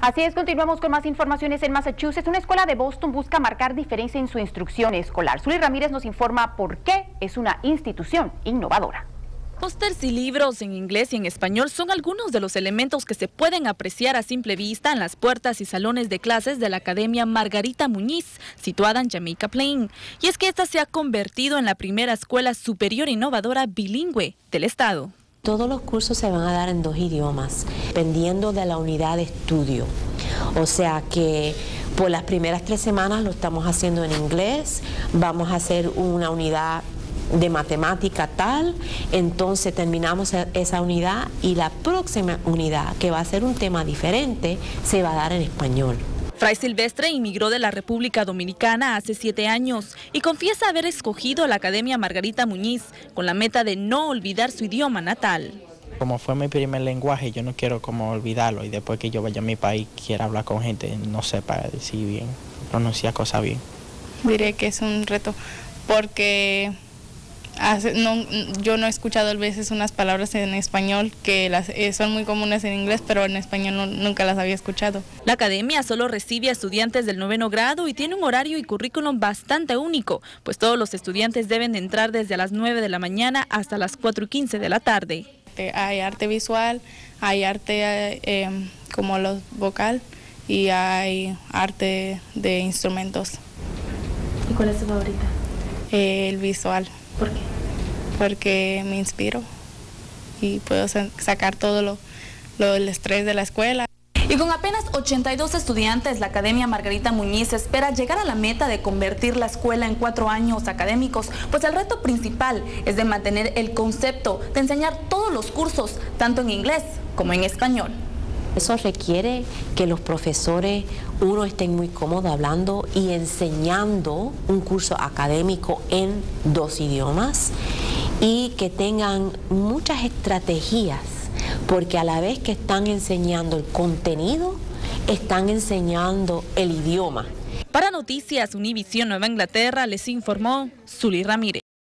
Así es, continuamos con más informaciones en Massachusetts. Una escuela de Boston busca marcar diferencia en su instrucción escolar. Zully Ramírez nos informa por qué es una institución innovadora. Pósters y libros en inglés y en español son algunos de los elementos que se pueden apreciar a simple vista en las puertas y salones de clases de la Academia Margarita Muñiz, situada en Jamaica Plain. Y es que esta se ha convertido en la primera escuela superior innovadora bilingüe del estado. Todos los cursos se van a dar en dos idiomas, dependiendo de la unidad de estudio. O sea que por las primeras tres semanas lo estamos haciendo en inglés, vamos a hacer una unidad de matemática tal, entonces terminamos e-, esa unidad y la próxima unidad, que va a ser un tema diferente, se va a dar en español. Fray Silvestre inmigró de la República Dominicana hace siete años y confiesa haber escogido la Academia Margarita Muñiz con la meta de no olvidar su idioma natal. Como fue mi primer lenguaje, yo no quiero como olvidarlo y después que yo vaya a mi país quiera hablar con gente, no sepa decir bien, pronunciar cosas bien. Diré que es un reto porque yo no he escuchado a veces unas palabras en español que las, eh, son muy comunes en inglés, pero en español nunca las había escuchado. La academia solo recibe a estudiantes del noveno grado y tiene un horario y currículum bastante único, pues todos los estudiantes deben entrar desde las 9 de la mañana hasta las 4 y 15 de la tarde. Hay arte visual, hay arte eh, em, como los vocal y hay arte de instrumentos. ¿Y cuál es tu favorita? el visual. ¿Por qué? Porque me inspiro y puedo sacar todo lo, lo el estrés de la escuela. Y con apenas 82 estudiantes, la Academia Margarita Muñiz espera llegar a la meta de convertir la escuela en cuatro años académicos, pues el reto principal es de mantener el concepto de enseñar todos los cursos, tanto en inglés como en español. Eso requiere que los profesores, uno, estén muy cómodos hablando y enseñando un curso académico en dos idiomas y que tengan muchas estrategias, porque a la vez que están enseñando el contenido, están enseñando el idioma. Para Noticias Univisión Nueva Inglaterra les informó Zuli Ramírez.